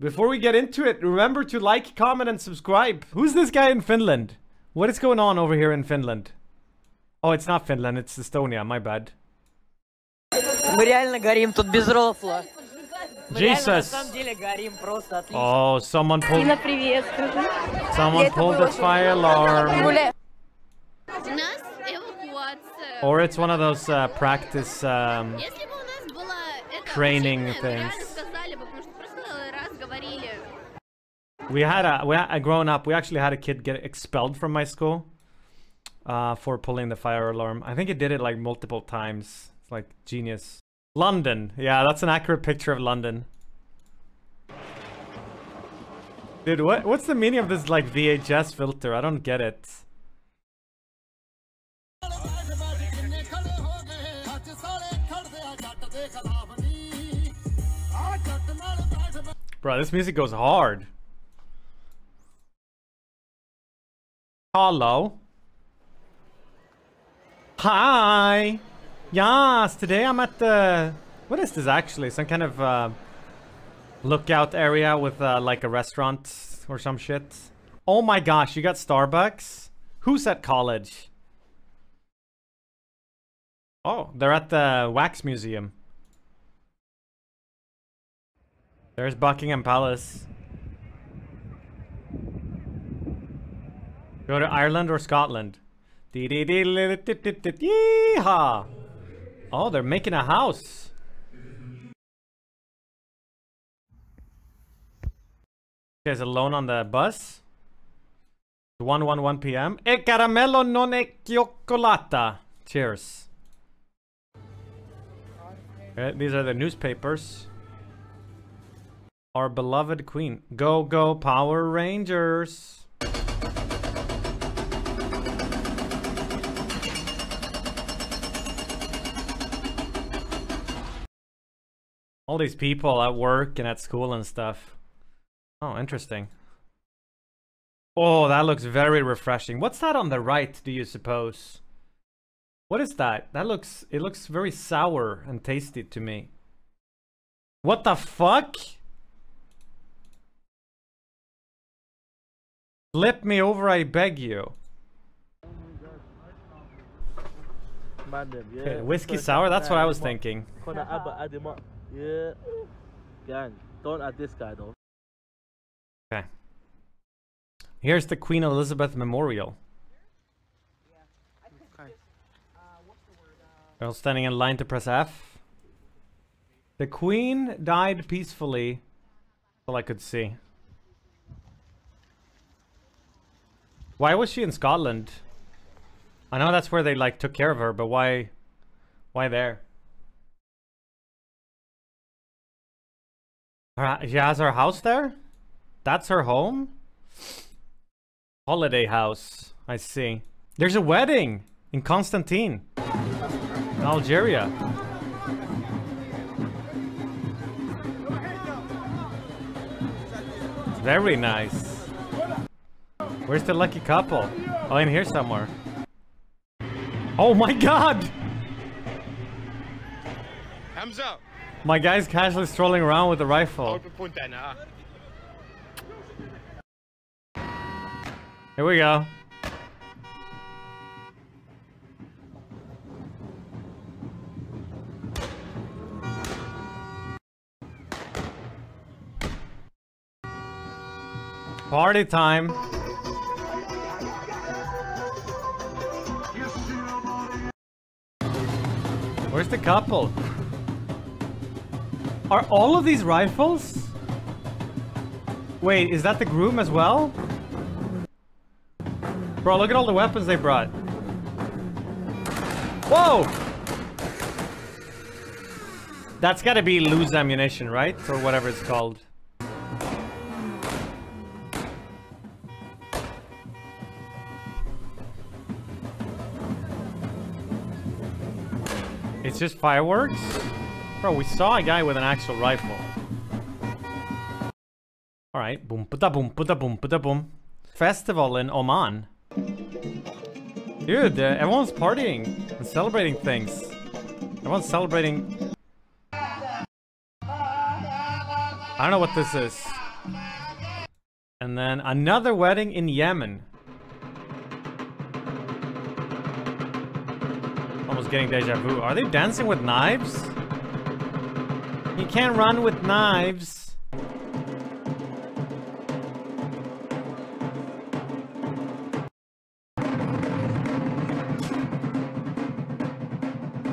Before we get into it, remember to like, comment, and subscribe. Who's this guy in Finland? What is going on over here in Finland? Oh, it's not Finland, it's Estonia, my bad. Мы реально горим тут без рофла. Мы реально на Jesus. самом деле горим просто отлично. Oh, someone pulled привет, скажи. someone это pulled было the очень- fire alarm. Гуля... У нас эвакуация. Or it's one of those uh, practice um, Если бы у нас была эта Training машина, мы реально things. We had a we had, growing up. We actually had a kid get expelled from my school uh, for pulling the fire alarm. I think it did it like multiple times. It's like genius. London. Yeah, that's an accurate picture of London. Dude, what what's the meaning of this like VHS filter? I don't get it. Bro, this music goes hard. Hello. Hi. Yes, today I'm at the... What is this actually? Some kind of uh, lookout area with uh, like a restaurant or some shit. Oh my gosh, you got Starbucks? Who's at college? Oh, they're at the Wax Museum. There's Buckingham Palace. Go to Ireland or Scotland. Yeehaw! Oh, they're making a house. You guys alone on the bus? 111 p.m. E caramello non è cioccolata. Cheers. Okay, these are the newspapers. Our beloved queen. Go, go, Power Rangers. All these people at work and at school and stuff. Oh, interesting. Oh, that looks very refreshing. What's that on the right, do you suppose? What is that? That looks, it looks very sour and tasty to me. What the fuck? Flip me over, I beg you. Okay, whiskey sour, that's what I was thinking. Gonna add, but add him up. Yeah. Gang, don't add this guy though. Okay. Here's the Queen Elizabeth Memorial. Girl standing in line to press F. The Queen died peacefully. All I could see. Why was she in Scotland? I know that's where they like took care of her, but why why there? She has her house there? That's her home? Holiday house. I see. There's a wedding in Constantine. In Algeria. Very nice. Where's the lucky couple? Oh, in here somewhere. Oh my god! Hamza, My guy's casually strolling around with a rifle. open point där nära. Here we go. Party time. Where's the couple? Are all of these rifles? Wait, is that the groom as well? Bro, look at all the weapons they brought. Whoa! That's gotta be loose ammunition, right? Or whatever it's called. It's just fireworks? Bro, we saw a guy with an actual rifle. Alright, boom, ba boom, ba boom, ba boom. Festival in Oman. Dude, uh, everyone's partying and celebrating things. Everyone's celebrating. I don't know what this is. And then another wedding in Yemen. Almost getting deja vu. Are they dancing with knives? You can't run with knives.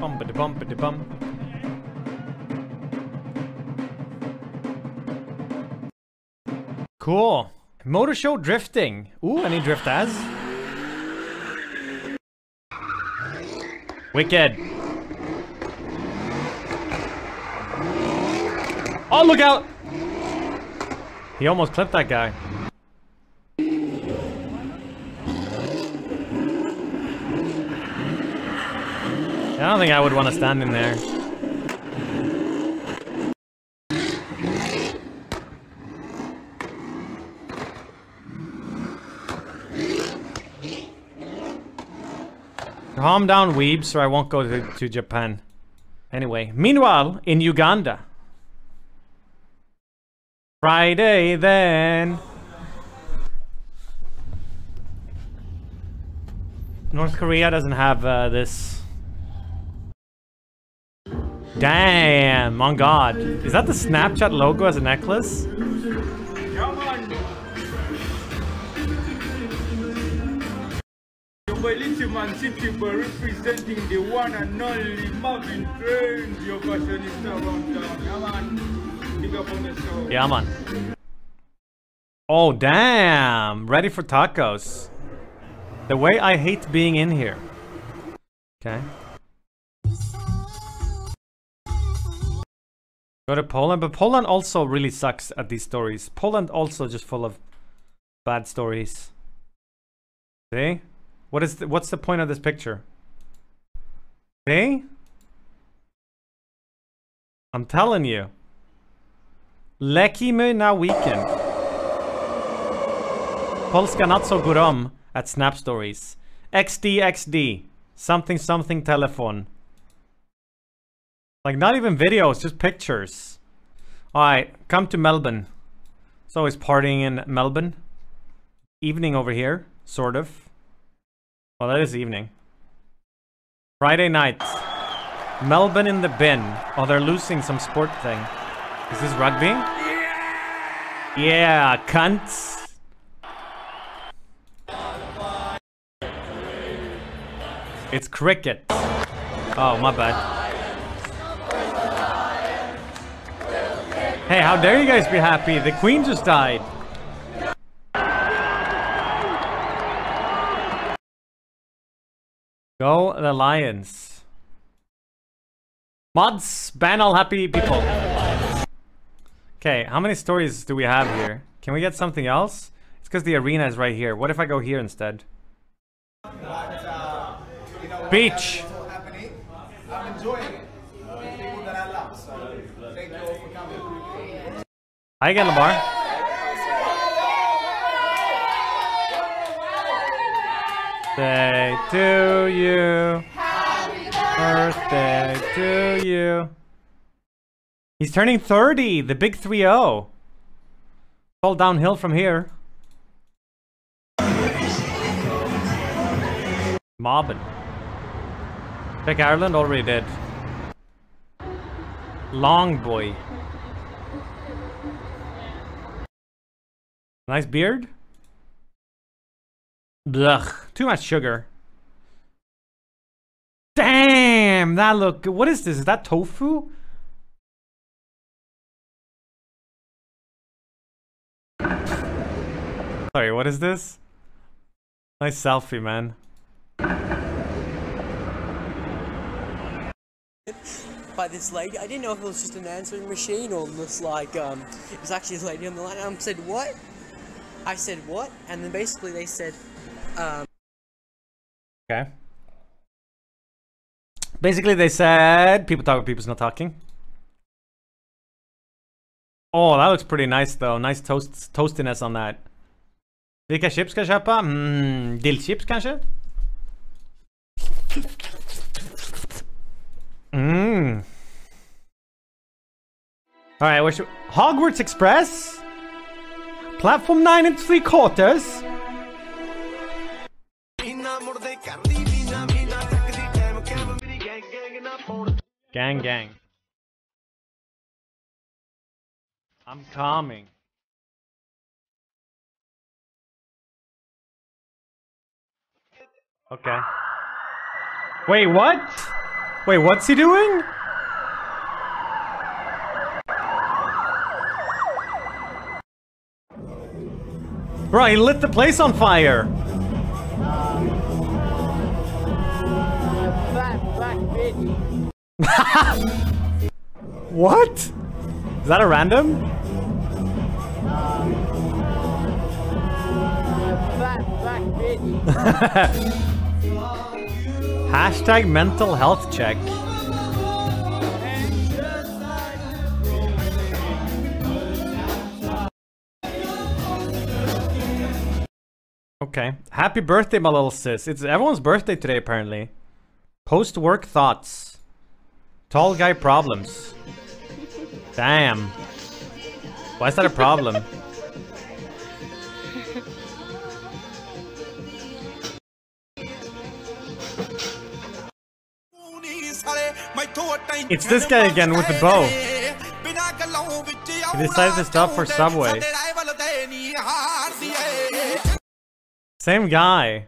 Bumpity bumpity bum. Cool. Motor show drifting. Ooh, any drift as? Wicked. Oh, look out! He almost clipped that guy. I don't think I would want to stand in there. Calm down, weebs, or I won't go to, to Japan. Anyway, meanwhile, in Uganda. Friday then. North Korea doesn't have uh, this. Damn, on God. Is that the Snapchat logo as a necklace? Representing the one and only Marvin your around town. Yeah, man. Oh, damn. Ready for tacos. The way I hate being in here. Okay. Go to Poland, but Poland also really sucks at these stories. Poland also just full of bad stories. See? What is the, what's the point of this picture? See? I'm telling you. Lecimy na weekend. Polska not so good um at Snap Stories. XD XD. Something something telephone. Like not even videos, just pictures. Alright, come to Melbourne. It's always partying in Melbourne. Evening over here, sort of. Well, that is evening. Friday night. Melbourne in the bin. Oh, they're losing some sport thing. Is this rugby? Yeah, yeah cunts. It's cricket. Oh, my bad. Hey, how dare you guys be happy? The queen just died. Go the Lions. Mods, ban all happy people. Okay, how many stories do we have here? Can we get something else? It's because the arena is right here. What if I go here instead? Beach. I'm enjoying it. People that I love. So thank you all for coming. Hi again, Lamar. To you. Happy birthday to you. He's turning 30, the big 3 0. All downhill from here. Mobbin. Pick Ireland already did. Long boy. Nice beard. Blech. Too much sugar. Damn, that look. What is this? Is that tofu? Sorry, what is this? Nice selfie, man. by this lady. I didn't know if it was just an answering machine or just like um, it was actually a lady on the line. I said what? I said what? And then basically they said, um, Okay. Basically, they said people talk, people's not talking. Oh, that looks pretty nice though. Nice toast, toastiness on that. Vilka chips ska jag köpa? Mm, dillchips kanske? Mm. Alright, what should... Hogwarts Express? Platform 9 and 3 quarters. Gang, gang. I'm coming. Okay. Wait, what? Wait, what's he doing? Bro, he lit the place on fire. what? Is that a random? Hashtag mental health check. Okay. Happy birthday, my little sis. It's everyone's birthday today, apparently. Post-work thoughts. Tall guy problems. Damn. Why is that a problem? It's this guy again with the bow. He decided to stop for Subway. Same guy.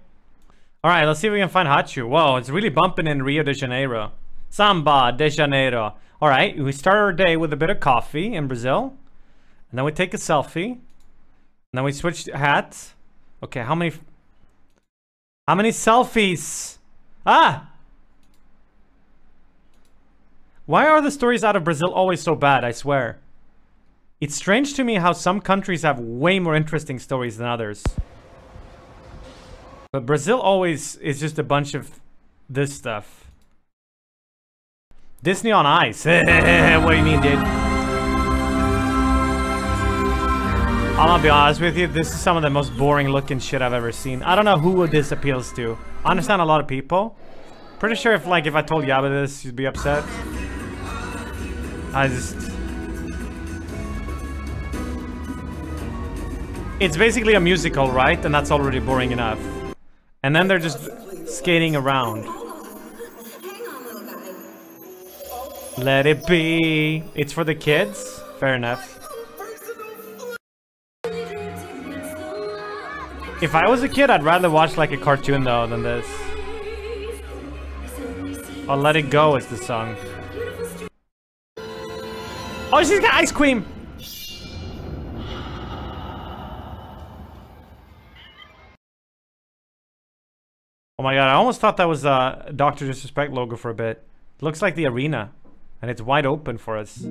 Alright, let's see if we can find Hachu. Whoa, it's really bumping in Rio de Janeiro. Samba de Janeiro. Alright, we start our day with a bit of coffee in Brazil. And then we take a selfie. And then we switch hats. Okay, how many... How many selfies? Ah! Why are the stories out of Brazil always so bad, I swear? It's strange to me how some countries have way more interesting stories than others. But Brazil always is just a bunch of this stuff. Disney on Ice. what do you mean, dude? I'm gonna be honest with you, this is some of the most boring looking shit I've ever seen. I don't know who this appeals to. I understand a lot of people. Pretty sure if like if I told Yaba this, you'd be upset. I just... It's basically a musical, right? And that's already boring enough. And then they're just skating around. Let it be. It's for the kids? Fair enough. If I was a kid, I'd rather watch like a cartoon though than this. Oh, Let It Go is the song. Oh, she's got ice cream! Oh my god, I almost thought that was uh, a Dr. Disrespect logo for a bit. looks like the arena. And it's wide open for us.